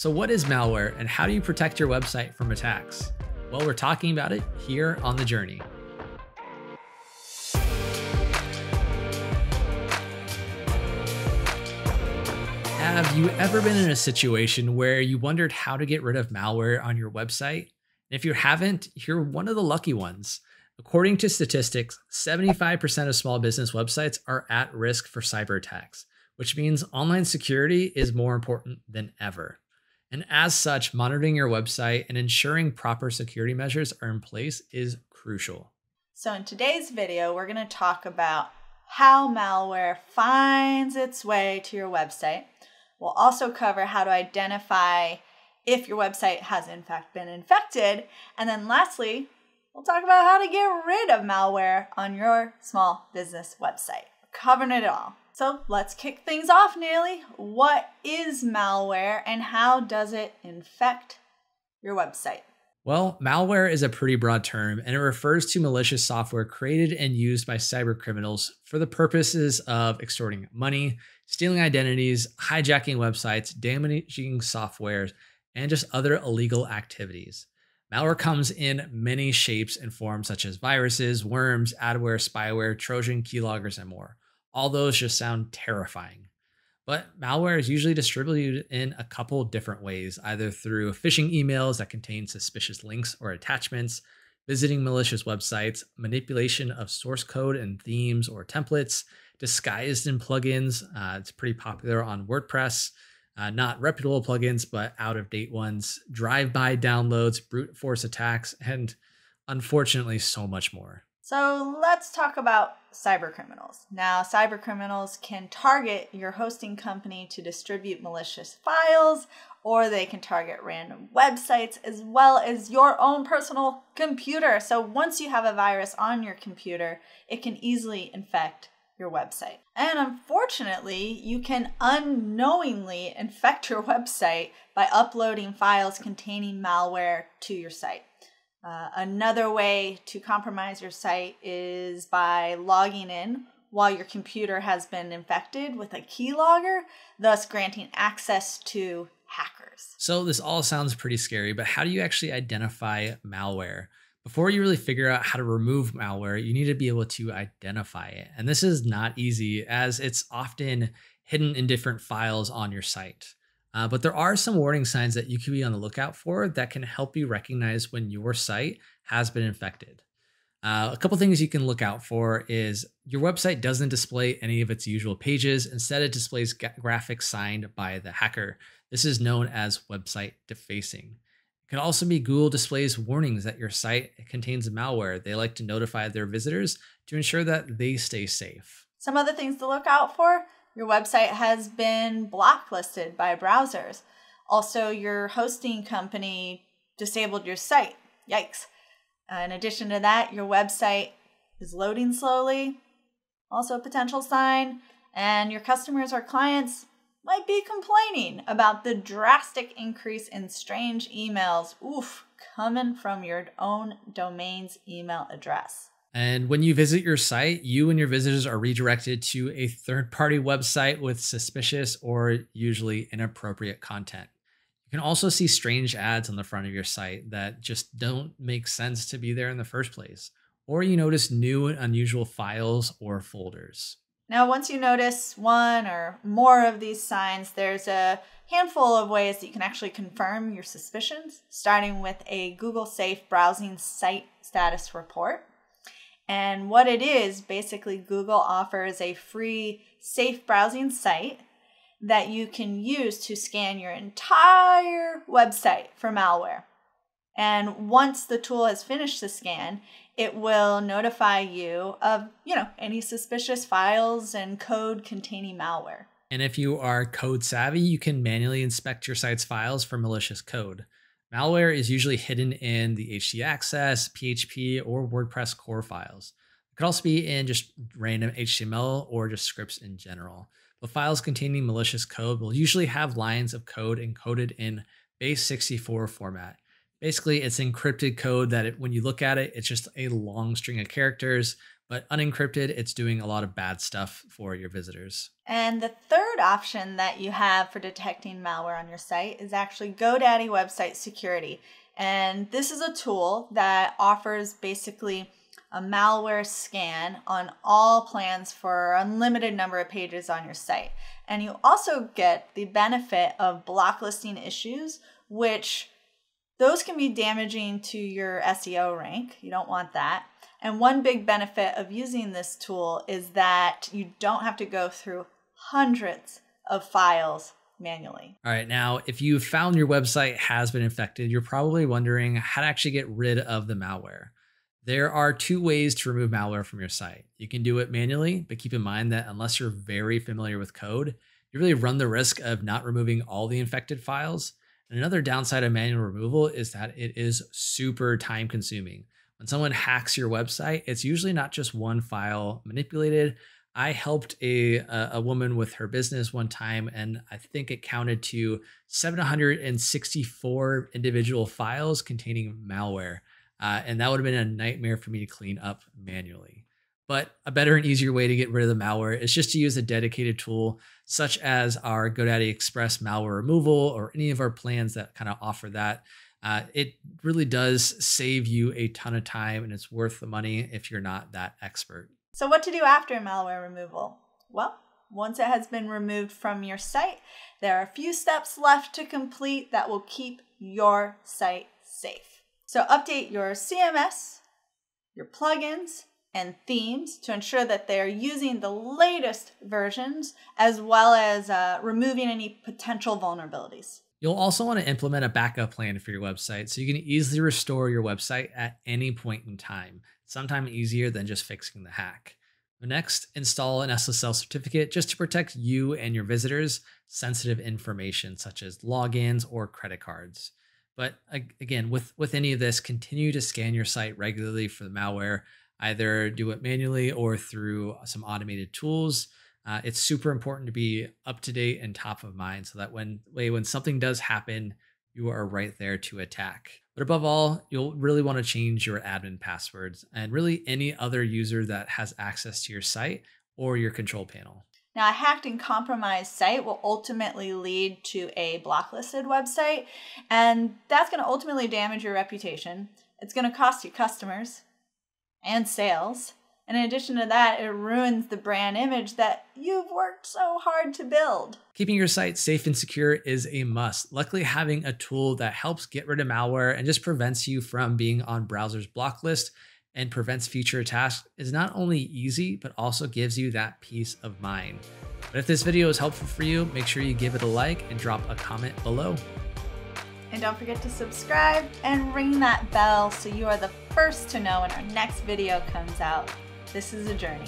So, what is malware and how do you protect your website from attacks? Well, we're talking about it here on The Journey. Have you ever been in a situation where you wondered how to get rid of malware on your website? If you haven't, you're one of the lucky ones. According to statistics, 75% of small business websites are at risk for cyber attacks, which means online security is more important than ever. And as such, monitoring your website and ensuring proper security measures are in place is crucial. So, in today's video, we're going to talk about how malware finds its way to your website. We'll also cover how to identify if your website has in fact been infected. And then lastly, we'll talk about how to get rid of malware on your small business website. We're covering it all. So let's kick things off, Neely. What is malware and how does it infect your website? Well, malware is a pretty broad term and it refers to malicious software created and used by cyber criminals for the purposes of extorting money, stealing identities, hijacking websites, damaging softwares, and just other illegal activities. Malware comes in many shapes and forms, such as viruses, worms, adware, spyware, Trojan, keyloggers, and more. All those just sound terrifying. But malware is usually distributed in a couple different ways, either through phishing emails that contain suspicious links or attachments, visiting malicious websites, manipulation of source code and themes or templates, disguised in plugins. Uh, it's pretty popular on WordPress. Uh, not reputable plugins, but out of date ones, drive by downloads, brute force attacks, and unfortunately, so much more. So let's talk about cyber criminals. Now, cyber criminals can target your hosting company to distribute malicious files, or they can target random websites as well as your own personal computer. So once you have a virus on your computer, it can easily infect your website. And unfortunately, you can unknowingly infect your website by uploading files containing malware to your site. Uh, another way to compromise your site is by logging in while your computer has been infected with a keylogger, thus granting access to hackers. So, this all sounds pretty scary, but how do you actually identify malware? Before you really figure out how to remove malware, you need to be able to identify it. And this is not easy as it's often hidden in different files on your site. Uh, but there are some warning signs that you can be on the lookout for that can help you recognize when your site has been infected. Uh, a couple things you can look out for is your website doesn't display any of its usual pages. Instead, it displays graphics signed by the hacker. This is known as website defacing. It can also be Google displays warnings that your site contains malware. They like to notify their visitors to ensure that they stay safe. Some other things to look out for your website has been blacklisted by browsers. Also, your hosting company disabled your site. Yikes. Uh, in addition to that, your website is loading slowly. Also, a potential sign. And your customers or clients might be complaining about the drastic increase in strange emails. Oof, coming from your own domain's email address. And when you visit your site, you and your visitors are redirected to a third party website with suspicious or usually inappropriate content. You can also see strange ads on the front of your site that just don't make sense to be there in the first place. Or you notice new and unusual files or folders. Now, once you notice one or more of these signs, there's a handful of ways that you can actually confirm your suspicions, starting with a Google Safe Browsing Site Status Report. And what it is, basically, Google offers a free safe browsing site that you can use to scan your entire website for malware. And once the tool has finished the scan, it will notify you of, you know, any suspicious files and code containing malware. And if you are code savvy, you can manually inspect your site's files for malicious code. Malware is usually hidden in the htaccess, PHP, or WordPress core files. It could also be in just random HTML or just scripts in general. But files containing malicious code will usually have lines of code encoded in base64 format. Basically, it's encrypted code that it, when you look at it, it's just a long string of characters, But unencrypted, it's doing a lot of bad stuff for your visitors. And the third option that you have for detecting malware on your site is actually GoDaddy Website Security. And this is a tool that offers basically a malware scan on all plans for unlimited number of pages on your site. And you also get the benefit of blocklisting issues, which those can be damaging to your SEO rank. You don't want that. And one big benefit of using this tool is that you don't have to go through hundreds of files manually. All right, now if you found your website has been infected, you're probably wondering how to actually get rid of the malware. There are two ways to remove malware from your site. You can do it manually, but keep in mind that unless you're very familiar with code, you really run the risk of not removing all the infected files. And another downside of manual removal is that it is super time consuming. When someone hacks your website, it's usually not just one file manipulated. I helped a a woman with her business one time, and I think it counted to 764 individual files containing malware, uh, and that would have been a nightmare for me to clean up manually. But a better and easier way to get rid of the malware is just to use a dedicated tool such as our GoDaddy Express malware removal or any of our plans that kind of offer that uh, it really does save you a ton of time and it's worth the money if you're not that expert. So, what to do after malware removal? Well, once it has been removed from your site, there are a few steps left to complete that will keep your site safe. So, update your CMS, your plugins, and themes to ensure that they're using the latest versions as well as uh, removing any potential vulnerabilities. You'll also want to implement a backup plan for your website so you can easily restore your website at any point in time, sometime easier than just fixing the hack. Next, install an SSL certificate just to protect you and your visitors' sensitive information such as logins or credit cards. But again, with, with any of this, continue to scan your site regularly for the malware. Either do it manually or through some automated tools uh, it's super important to be up to date and top of mind so that when when something does happen, you are right there to attack. But above all, you'll really want to change your admin passwords and really any other user that has access to your site or your control panel. Now, a hacked and compromised site will ultimately lead to a blocklisted website, and that's going to ultimately damage your reputation. It's going to cost you customers and sales in addition to that, it ruins the brand image that you've worked so hard to build. Keeping your site safe and secure is a must. Luckily, having a tool that helps get rid of malware and just prevents you from being on browser's block list and prevents future attacks is not only easy, but also gives you that peace of mind. But if this video is helpful for you, make sure you give it a like and drop a comment below. And don't forget to subscribe and ring that bell so you are the first to know when our next video comes out. This is a journey.